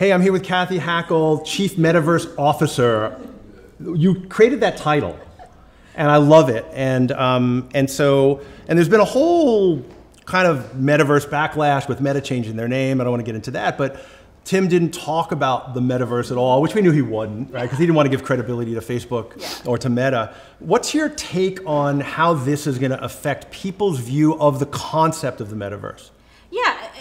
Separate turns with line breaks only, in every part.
Hey, I'm here with Cathy Hackl, Chief Metaverse Officer. You created that title, and I love it. And um, and so and there's been a whole kind of metaverse backlash with Meta changing their name. I don't want to get into that, but Tim didn't talk about the metaverse at all, which we knew he wouldn't, right? Because he didn't want to give credibility to Facebook yeah. or to Meta. What's your take on how this is going to affect people's view of the concept of the metaverse?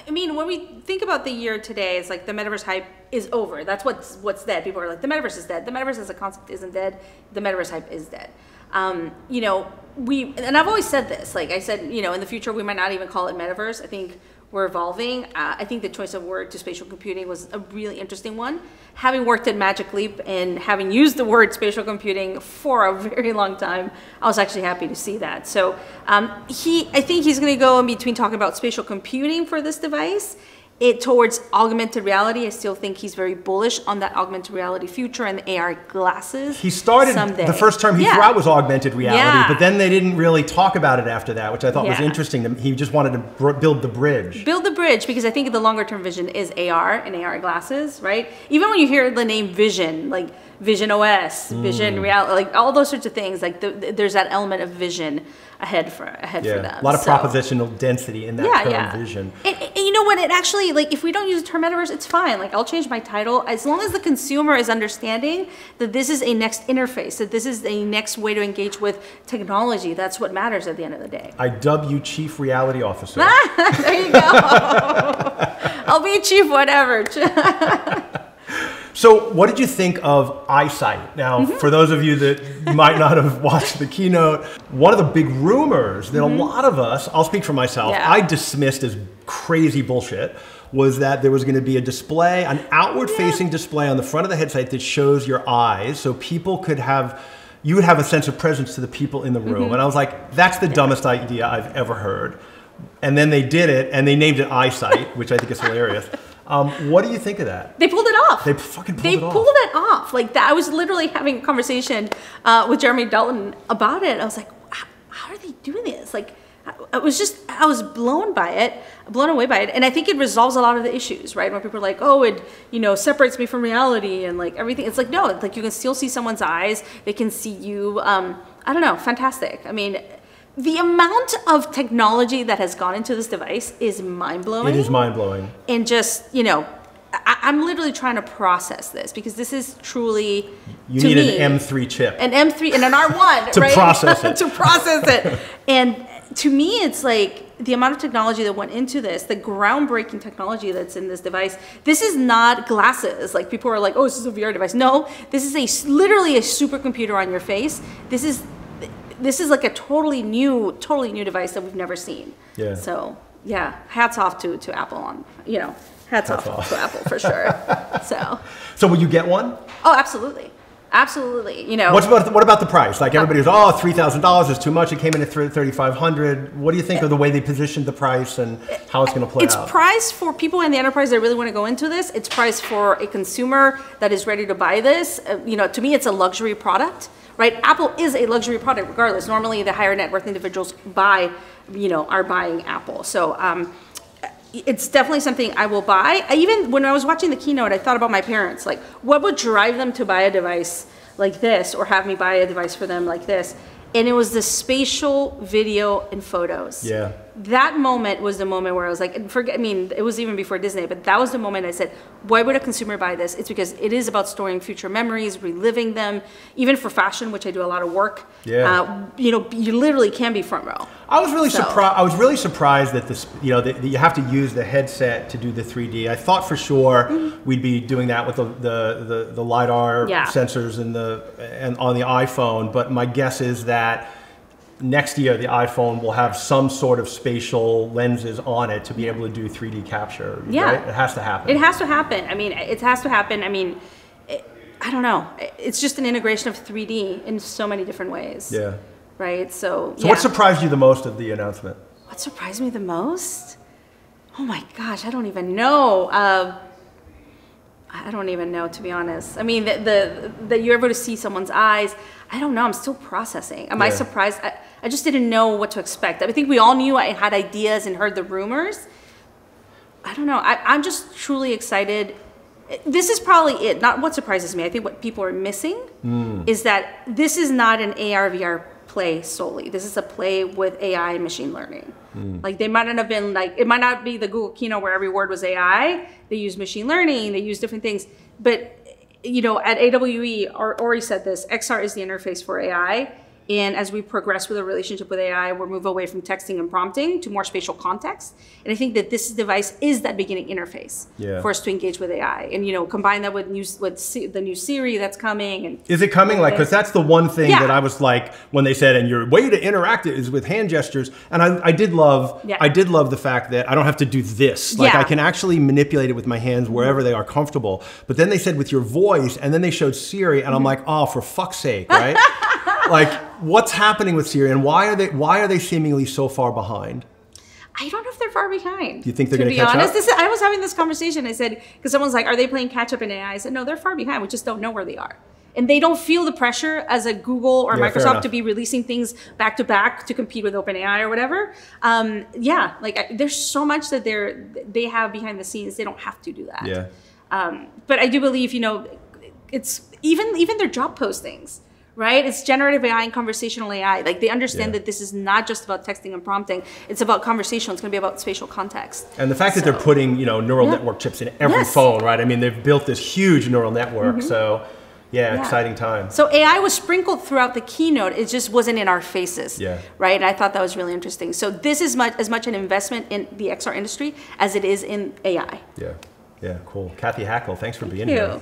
I mean, when we think about the year today, it's like the metaverse hype is over. That's what's what's dead. People are like, the metaverse is dead. The metaverse as a concept isn't dead. The metaverse hype is dead. Um, you know, we and I've always said this. Like I said, you know, in the future we might not even call it metaverse. I think we're evolving. Uh, I think the choice of word to spatial computing was a really interesting one. Having worked at Magic Leap and having used the word spatial computing for a very long time, I was actually happy to see that. So um, he, I think he's going to go in between talking about spatial computing for this device it towards augmented reality. I still think he's very bullish on that augmented reality future and the AR glasses.
He started
someday.
the first term he yeah. threw out was augmented reality, yeah. but then they didn't really talk about it after that, which I thought yeah. was interesting. He just wanted to build the bridge.
Build the bridge because I think the longer term vision is AR and AR glasses, right? Even when you hear the name Vision, like Vision OS, mm. Vision Reality, like all those sorts of things, like the, there's that element of vision ahead for ahead
yeah,
for them.
A lot of so, propositional density in that yeah, term yeah. vision.
And, you know what? It actually like if we don't use the term metaverse, it's fine. Like I'll change my title as long as the consumer is understanding that this is a next interface, that this is a next way to engage with technology. That's what matters at the end of the day.
I dub you Chief Reality Officer.
there you go. I'll be Chief whatever.
So, what did you think of Eyesight? Now, mm-hmm. for those of you that might not have watched the keynote, one of the big rumors that mm-hmm. a lot of us, I'll speak for myself, yeah. I dismissed as crazy bullshit was that there was going to be a display, an outward facing yeah. display on the front of the headset that shows your eyes so people could have you would have a sense of presence to the people in the room. Mm-hmm. And I was like, that's the yeah. dumbest idea I've ever heard. And then they did it and they named it Eyesight, which I think is hilarious. Um, what do you think of that?
They pulled it off.
They fucking pulled
they
it off.
They pulled it off. Like that. I was literally having a conversation uh, with Jeremy Dalton about it. I was like, how, how are they doing this? Like, I was just, I was blown by it, blown away by it. And I think it resolves a lot of the issues, right? When people are like, oh, it, you know, separates me from reality and like everything. It's like, no, like you can still see someone's eyes. They can see you. Um, I don't know, fantastic. I mean, the amount of technology that has gone into this device is mind blowing.
It is mind blowing.
And just, you know, I, am literally trying to process this because this is truly.
You need me, an M3 chip.
An M3 and an R1
to process it.
to process it. And to me, it's like the amount of technology that went into this, the groundbreaking technology that's in this device. This is not glasses. Like people are like, oh, this is a VR device. No, this is a literally a supercomputer on your face. This is this is like a totally new, totally new device that we've never seen. Yeah. So yeah, hats off to to Apple on you know hats, hats off, off, to Apple for sure. so.
So will you get one?
Oh, absolutely. Absolutely, you know.
What's about the, what about the price? Like everybody goes, oh, three thousand dollars is too much. It came in at thirty five hundred. What do you think of the way they positioned the price and how it's going to play
it's out? It's priced for people in the enterprise that really want to go into this. It's priced for a consumer that is ready to buy this. Uh, you know, to me, it's a luxury product right? Apple is a luxury product regardless. Normally, the higher net worth individuals buy, you know, are buying Apple. So um, it's definitely something I will buy. I even when I was watching the keynote, I thought about my parents. Like, what would drive them to buy a device like this, or have me buy a device for them like this? And it was the spatial video and photos.
Yeah
that moment was the moment where I was like, forget, I mean, it was even before Disney, but that was the moment I said, why would a consumer buy this? It's because it is about storing future memories, reliving them, even for fashion, which I do a lot of work.
Yeah. Uh,
you know, you literally can be front row.
I was really so. surprised. I was really surprised that this, you know, that you have to use the headset to do the 3D. I thought for sure mm-hmm. we'd be doing that with the the, the, the lidar yeah. sensors and the and on the iPhone, but my guess is that next year the iPhone will have some sort of spatial lenses on it to be able to do 3D capture. Yeah, right? it has to happen.
It has to happen. I mean, it has to happen. I mean, it, I don't know. It's just an integration of 3D in so many different ways.
Yeah.
Right. So.
So, yeah. what surprised you the most of the announcement?
What surprised me the most? Oh my gosh, I don't even know. Uh, I don't even know to be honest. I mean, that the that you're able to see someone's eyes. I don't know. I'm still processing. Am yeah. I surprised? I, I just didn't know what to expect. I think we all knew I had ideas and heard the rumors. I don't know. I, I'm just truly excited this is probably it. Not what surprises me. I think what people are missing mm. is that this is not an AR VR play solely. This is a play with AI and machine learning. Mm. Like they might not have been like it might not be the Google keynote where every word was AI. They use machine learning. They use different things. But you know, at AWE, Ori said this: XR is the interface for AI and as we progress with a relationship with AI, we're move away from texting and prompting to more spatial context. And I think that this device is that beginning interface yeah. for us to engage with AI. And you know, combine that with new with C- the new Siri that's coming. And
is it coming? Like, because that's the one thing yeah. that I was like when they said, and your way to interact is with hand gestures. And I, I did love, yeah. I did love the fact that I don't have to do this. Like, I can actually manipulate it with my hands wherever they are comfortable. But then they said with your voice, and then they showed Siri, and I'm mm-hmm. like, oh, for fuck's sake, right? like what's happening with Siri and why are they why are they seemingly so far behind?
I don't know if they're far behind.
Do You think they're going to catch honest,
up? This, I was having this conversation. I said because someone's like, "Are they playing catch up in AI?" I said, "No, they're far behind. We just don't know where they are." And they don't feel the pressure as a Google or yeah, Microsoft to be releasing things back to back to compete with OpenAI or whatever. Um, yeah, like I, there's so much that they're they have behind the scenes. They don't have to do that.
Yeah.
Um, but I do believe, you know, it's even even their job postings right? It's generative AI and conversational AI. Like they understand yeah. that this is not just about texting and prompting. It's about conversational. It's going to be about spatial context.
And the fact so, that they're putting, you know, neural yeah. network chips in every yes. phone, right? I mean, they've built this huge neural network. Mm-hmm. So, yeah, yeah, exciting time.
So AI was sprinkled throughout the keynote. It just wasn't in our faces.
Yeah.
Right. And I thought that was really interesting. So this is much as much an investment in the XR industry as it is in AI.
Yeah. Yeah. Cool. Cathy Hackl, thanks for
Thank
being
you.
here.